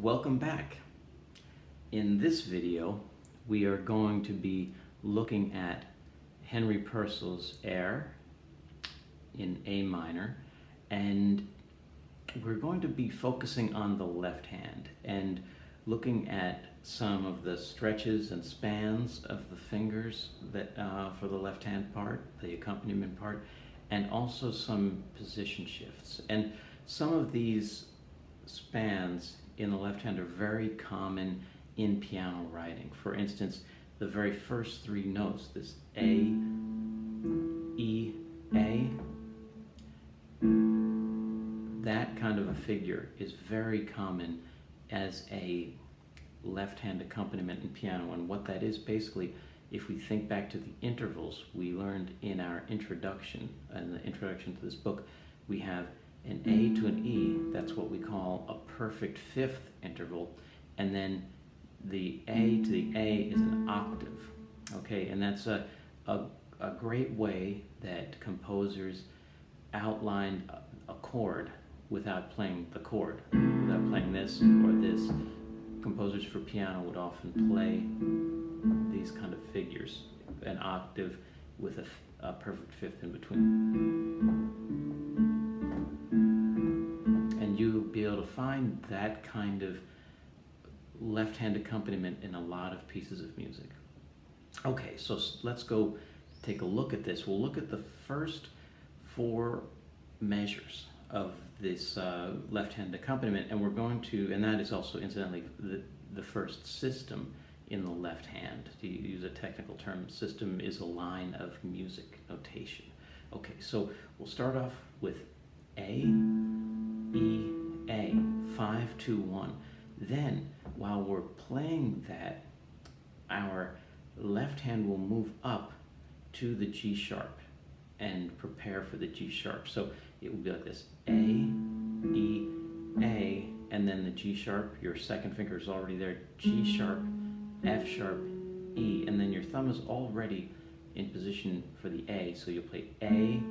Welcome back. In this video, we are going to be looking at Henry Purcell's Air in A minor, and we're going to be focusing on the left hand and looking at some of the stretches and spans of the fingers that uh, for the left hand part, the accompaniment part, and also some position shifts. And some of these spans in the left hand are very common in piano writing. For instance, the very first three notes, this A, E, A, that kind of a figure is very common as a left hand accompaniment in piano. And what that is basically, if we think back to the intervals we learned in our introduction, and the introduction to this book, we have an A to an E, that's what we call a perfect fifth interval, and then the A to the A is an octave, okay, and that's a, a, a great way that composers outlined a, a chord without playing the chord, without playing this or this. Composers for piano would often play these kind of figures, an octave with a, a perfect fifth in between to find that kind of left hand accompaniment in a lot of pieces of music. Okay, so let's go take a look at this. We'll look at the first four measures of this uh, left hand accompaniment, and we're going to, and that is also incidentally the, the first system in the left hand. To use a technical term, system is a line of music notation. Okay, so we'll start off with A, E, 5, 2, 1. Then, while we're playing that, our left hand will move up to the G sharp and prepare for the G sharp. So it will be like this, A, E, A, and then the G sharp, your second finger is already there, G sharp, F sharp, E, and then your thumb is already in position for the A, so you'll play A,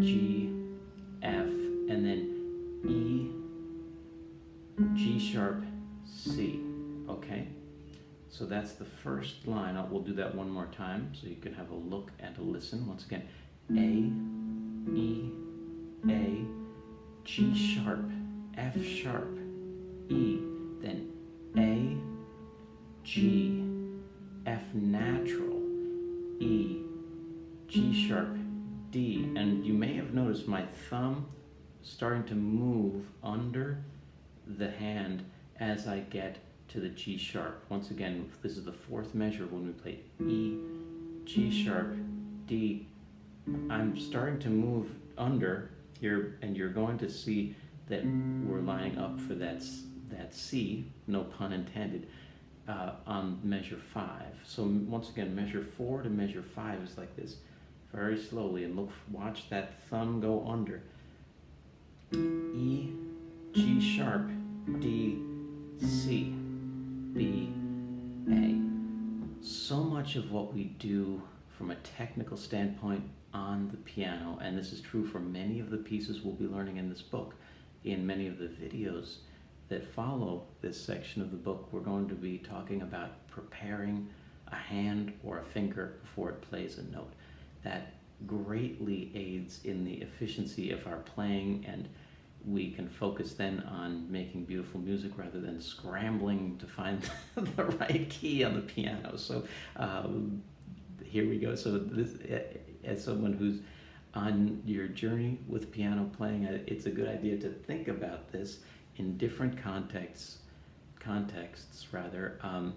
G, F, and then E, G sharp, C, okay? So that's the first line. We'll do that one more time so you can have a look and a listen. Once again, A, E, A, G sharp, F sharp, E, then A, G, F natural, E, G sharp, D. And you may have noticed my thumb starting to move under the hand as I get to the G sharp. Once again, this is the fourth measure when we play E, G sharp, D. I'm starting to move under here, and you're going to see that we're lining up for that, that C, no pun intended, uh, on measure five. So once again, measure four to measure five is like this, very slowly, and look, watch that thumb go under. E, G sharp, D, C, B, A. So much of what we do from a technical standpoint on the piano, and this is true for many of the pieces we'll be learning in this book, in many of the videos that follow this section of the book, we're going to be talking about preparing a hand or a finger before it plays a note. That greatly aids in the efficiency of our playing and we can focus then on making beautiful music rather than scrambling to find the right key on the piano. So um, here we go. So this, as someone who's on your journey with piano playing, uh, it's a good idea to think about this in different contexts, contexts rather, um,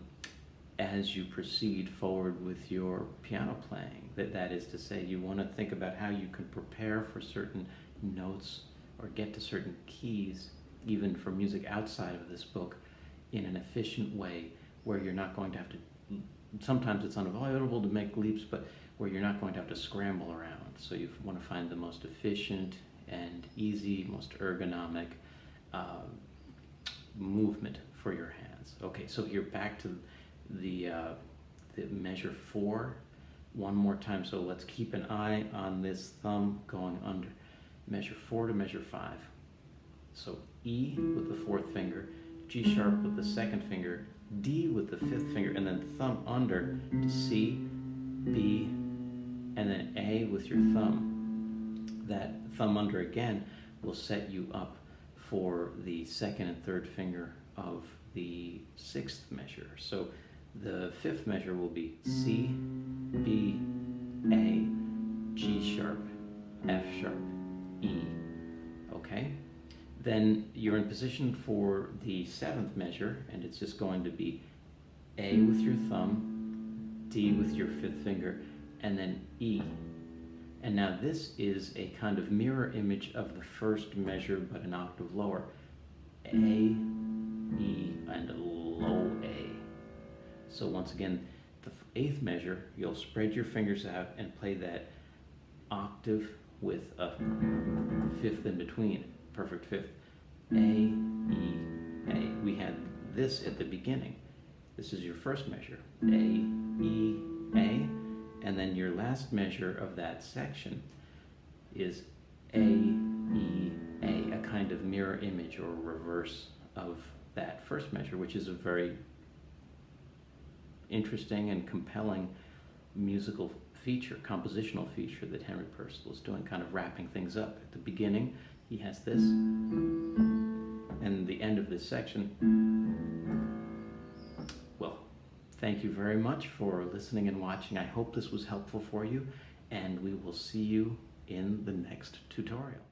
as you proceed forward with your piano playing. That that is to say, you want to think about how you can prepare for certain notes or get to certain keys, even for music outside of this book, in an efficient way where you're not going to have to, sometimes it's unavoidable to make leaps, but where you're not going to have to scramble around. So you want to find the most efficient and easy, most ergonomic uh, movement for your hands. Okay, so here back to the, uh, the measure four one more time. So let's keep an eye on this thumb going under measure four to measure five. So E with the fourth finger, G sharp with the second finger, D with the fifth finger, and then thumb under to C, B, and then A with your thumb. That thumb under again will set you up for the second and third finger of the sixth measure. So the fifth measure will be C, position for the seventh measure, and it's just going to be A with your thumb, D with your fifth finger, and then E. And now this is a kind of mirror image of the first measure, but an octave lower. A, E, and low A. So once again, the eighth measure, you'll spread your fingers out and play that octave with a fifth in between, perfect fifth. A, E, A. We had this at the beginning. This is your first measure. A, E, A. And then your last measure of that section is A, E, A, a kind of mirror image or reverse of that first measure, which is a very interesting and compelling musical feature, compositional feature that Henry Purcell is doing, kind of wrapping things up. At the beginning, he has this, and the end of this section. Well, thank you very much for listening and watching. I hope this was helpful for you, and we will see you in the next tutorial.